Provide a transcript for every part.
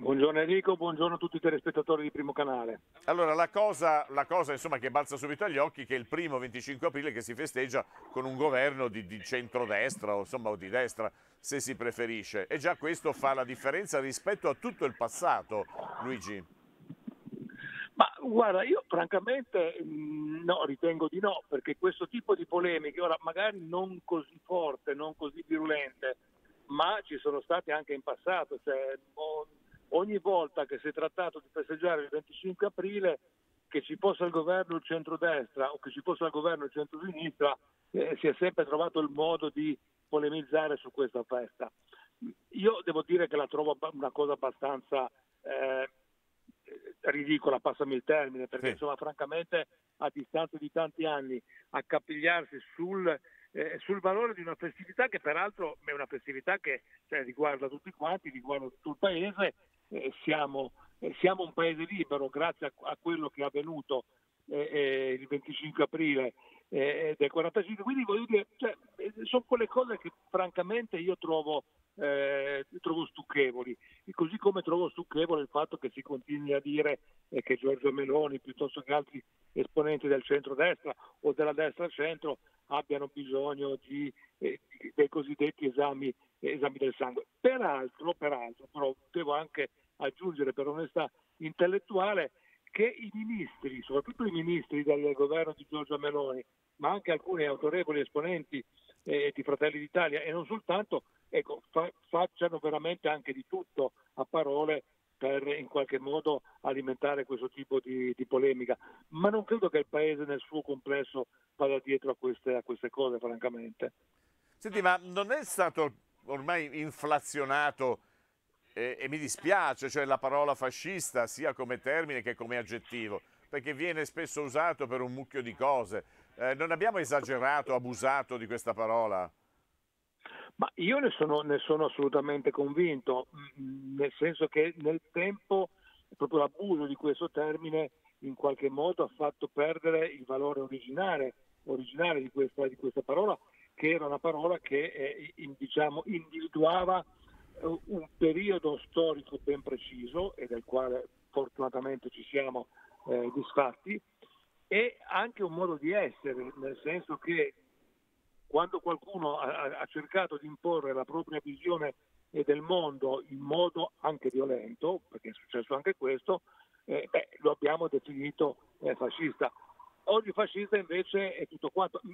Buongiorno Enrico, buongiorno a tutti i telespettatori di Primo Canale. Allora, la cosa, la cosa insomma, che balza subito agli occhi è che è il primo 25 aprile che si festeggia con un governo di, di centrodestra o, insomma, o di destra, se si preferisce. E già questo fa la differenza rispetto a tutto il passato, Luigi. Ma guarda, io francamente mm, no, ritengo di no, perché questo tipo di polemiche, ora magari non così forte, non così virulente, ma ci sono state anche in passato. Cioè, ogni volta che si è trattato di festeggiare il 25 aprile, che ci fosse al governo il centrodestra o che ci fosse al governo il centrosinistra, eh, si è sempre trovato il modo di polemizzare su questa festa. Io devo dire che la trovo una cosa abbastanza eh, ridicola, passami il termine, perché sì. insomma francamente a distanza di tanti anni accapigliarsi sul eh, sul valore di una festività che peraltro è una festività che cioè, riguarda tutti quanti, riguarda tutto il paese, eh, siamo, eh, siamo, un paese libero grazie a, a quello che è avvenuto eh, eh, il 25 aprile eh, del 45, quindi voglio dire, cioè, sono quelle cose che francamente io trovo, trovo stucchevoli, e così come trovo stucchevole il fatto che si continui a dire che Giorgio Meloni piuttosto che altri esponenti del centro-destra o della destra-centro abbiano bisogno di, eh, dei cosiddetti esami, esami, del sangue. Peraltro, peraltro, però devo anche aggiungere per onestà intellettuale che i ministri, soprattutto i ministri del governo di Giorgia Meloni, ma anche alcuni autorevoli esponenti eh, di Fratelli d'Italia e non soltanto, ecco, fa, facciano veramente anche di tutto a parole per in qualche modo alimentare questo tipo di, di, polemica, ma non credo che il Paese nel suo complesso vada dietro a queste, a queste cose, francamente. Senti, ma non è stato ormai inflazionato, eh, e mi dispiace, cioè la parola fascista sia come termine che come aggettivo, perché viene spesso usato per un mucchio di cose. Eh, non abbiamo esagerato, abusato di questa parola? Ma io ne sono, ne sono, assolutamente convinto, mm, nel senso che nel tempo proprio l'abuso di questo termine in qualche modo ha fatto perdere il valore originale, originale di, questa, di, questa, parola, che era una parola che eh, in, diciamo, individuava eh, un periodo storico ben preciso e del quale fortunatamente ci siamo eh, disfatti, e anche un modo di essere, nel senso che quando qualcuno ha, ha cercato di imporre la propria visione del mondo in modo anche violento, perché è successo anche questo, eh, beh, lo abbiamo definito eh, fascista. Oggi fascista invece è tutto quanto, mm,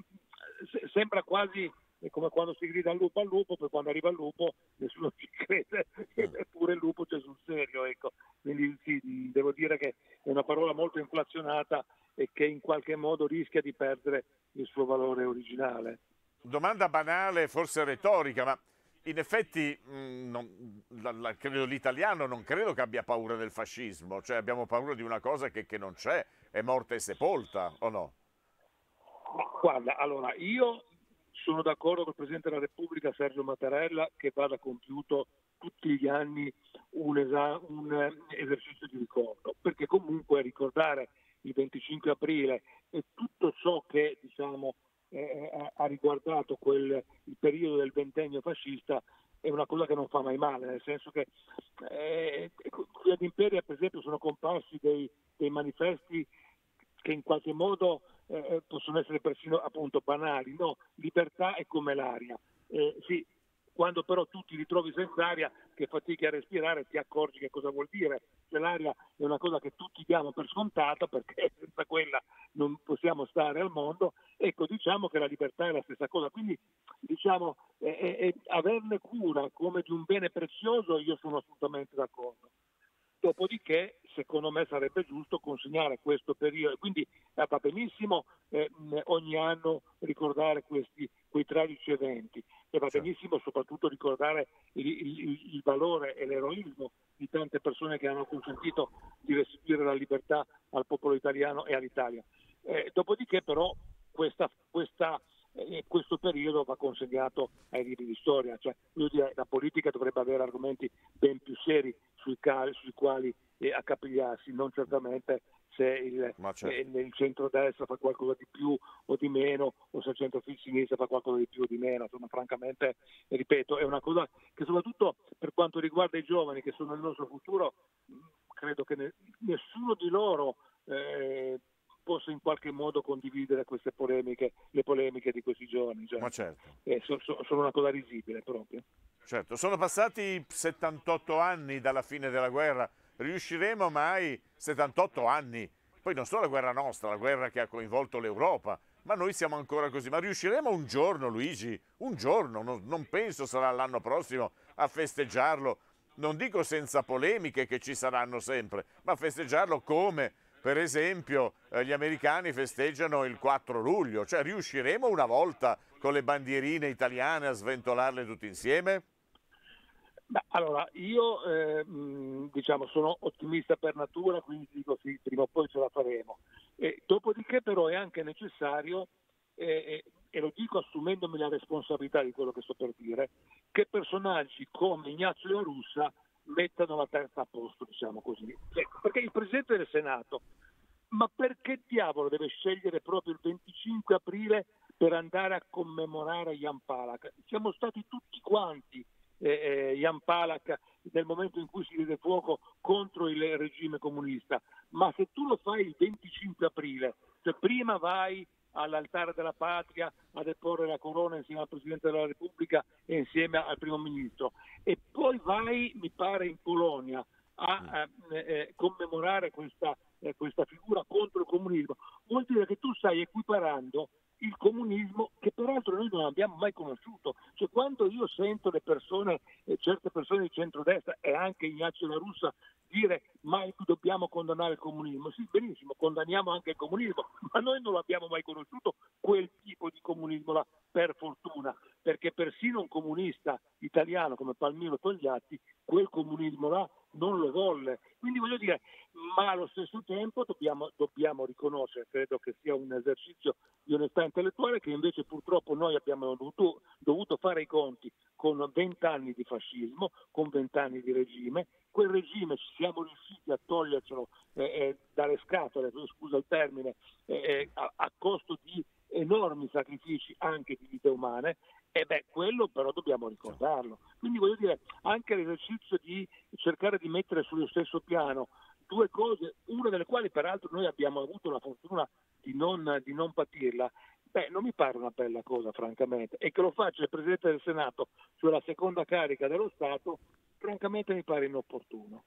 sembra quasi come quando si grida al lupo al lupo, poi quando arriva il lupo nessuno ci crede, eppure il lupo c'è sul serio. Ecco. Quindi sì, devo dire che è una parola molto inflazionata e che in qualche modo rischia di perdere il suo valore originale domanda banale, forse retorica, ma in effetti mh, mm, non, la, la, credo l'italiano non credo che abbia paura del fascismo, cioè abbiamo paura di una cosa che, che non c'è, è morta e sepolta, o no? Guarda, allora io sono d'accordo con il Presidente della Repubblica Sergio Mattarella che vada compiuto tutti gli anni un, esa- un eh, esercizio di ricordo, perché comunque ricordare il 25 aprile e tutto ciò che diciamo, eh, ha riguardato quel, il periodo del ventennio fascista è una cosa che non fa mai male, nel senso che eh, qui ad Imperia per esempio sono comparsi dei, dei manifesti che in qualche modo eh, possono essere persino appunto banali, no? libertà è come l'aria. Eh, sì, quando però tu ti ritrovi senza aria, che fatichi a respirare, ti accorgi che cosa vuol dire. Che l'aria è una cosa che tutti diamo per scontata perché senza quella non possiamo stare al mondo. Ecco, diciamo che la libertà è la stessa cosa. Quindi, diciamo, eh, eh, averne cura come di un bene prezioso, io sono assolutamente d'accordo. Dopodiché, secondo me, sarebbe giusto consegnare questo periodo. Quindi eh, va benissimo eh, ogni anno ricordare questi, quei tragici eventi e va benissimo soprattutto ricordare il, il, il, valore e l'eroismo di tante persone che hanno consentito di restituire la libertà al popolo italiano e all'Italia. Eh, dopodiché però questa, questa eh, questo periodo va consegnato ai libri di storia, cioè, dire, la politica dovrebbe avere argomenti ben più seri sui, cali, sui quali eh, accapigliarsi, non certamente se il, certo. eh, il centro-destra fa qualcosa di più o di meno o se il centro-sinistra fa qualcosa di più o di meno. Insomma, francamente, ripeto, è una cosa che soprattutto per quanto riguarda i giovani che sono il nostro futuro, credo che ne, nessuno di loro eh, possa in qualche modo condividere queste polemiche, le polemiche di questi giorni. Cioè, Ma certo. Eh, so, so, sono una cosa risibile proprio. Certo, sono passati 78 anni dalla fine della guerra, riusciremo mai 78 anni? Poi non solo la guerra nostra, la guerra che ha coinvolto l'Europa, ma noi siamo ancora così. Ma riusciremo un giorno, Luigi, un giorno, non, non penso sarà l'anno prossimo, a festeggiarlo, non dico senza polemiche che ci saranno sempre, ma festeggiarlo come per esempio eh, gli americani festeggiano il 4 luglio, cioè riusciremo una volta con le bandierine italiane a sventolarle tutte insieme? Beh, allora, io eh, diciamo, sono ottimista per natura, quindi dico sì, prima o poi ce la faremo. E, dopodiché però è anche necessario, eh, e lo dico assumendomi la responsabilità di quello che sto per dire, che personaggi come Ignazio La Russa mettano la terza a posto, diciamo così. Cioè, perché il Presidente del Senato, ma perché diavolo deve scegliere proprio il 25 aprile per andare a commemorare Jan Palak? Siamo stati tutti quanti eh, Jan Palak nel momento in cui si diede fuoco contro il regime comunista, ma se tu lo fai il 25 aprile, cioè prima vai all'altare della patria a deporre la corona insieme al Presidente della Repubblica e insieme al Primo Ministro. E poi vai, mi pare, in Polonia a eh, eh, commemorare questa, eh, questa figura contro il comunismo. Vuol dire che tu stai equiparando il comunismo che peraltro noi non abbiamo mai conosciuto. Cioè, quando io sento le persone, eh, certe persone di centrodestra e anche Ignazio La Russa dire mai dobbiamo condannare il comunismo. Sì, benissimo, condanniamo anche il comunismo, ma noi non l'abbiamo mai conosciuto quel tipo di comunismo là, per fortuna, perché persino un comunista italiano come Palmiro Togliatti quel comunismo là non lo volle. Quindi voglio dire, ma allo stesso tempo dobbiamo, dobbiamo riconoscere, credo che sia un esercizio di onestà intellettuale, che invece purtroppo noi abbiamo dovuto, dovuto fare i conti con vent'anni di fascismo, con vent'anni di regime. Quel regime ci siamo riusciti a togliercelo eh, eh, dalle scatole, scusa il termine, eh, eh, a, a costo di enormi sacrifici anche di vite umane e beh, quello però dobbiamo ricordarlo. Quindi voglio dire, anche l'esercizio di cercare di mettere sullo stesso piano due cose, una delle quali peraltro noi abbiamo avuto la fortuna di non, di non patirla, beh, non mi pare una bella cosa francamente. E che lo faccia il Presidente del Senato sulla seconda carica dello Stato, francamente mi pare inopportuno.